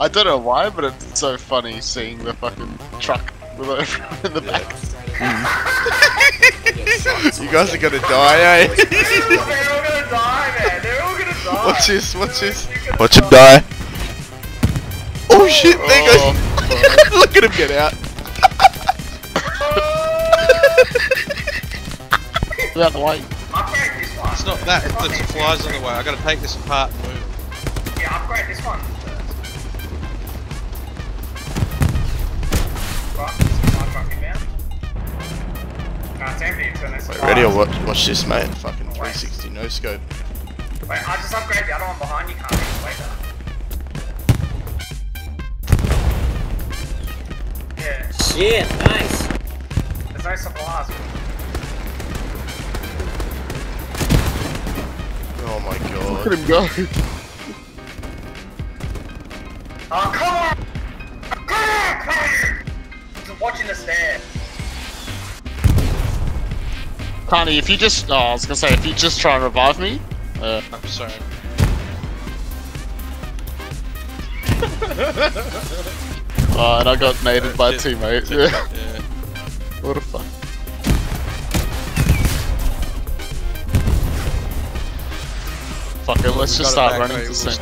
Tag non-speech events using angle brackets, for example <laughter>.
I don't know why, but it's so funny seeing the fucking truck with everyone in the back. <laughs> You guys are gonna die, eh? They're all gonna die, man. They're all gonna die. Watch this, watch this. Watch him die. Oh shit, there goes. Oh, <laughs> Look at him get out. <laughs> Get out the way. Upgrade this one. It's not that, This one it's is- flies on the way. I gotta take this apart and move. Yeah, upgrade this one. Right, this is my fucking man. Empty until next Wait, ready or what? Watch this, mate. Fucking 360 no scope. Wait, I'll just upgrade the other one behind you, can't you? Wait there. Yeah, Shit, nice. there's no supplies. Look god. at him go. Oh, come on! Come on, come on! Just watching the there. Connie, if you just, oh, I was gonna say, if you just try and revive me, uh, I'm sorry. <laughs> oh, and I got naded by a teammate. Yeah. <laughs> Yeah. What a fuck. Fuck it, let's just Got start running mate, to we'll sink.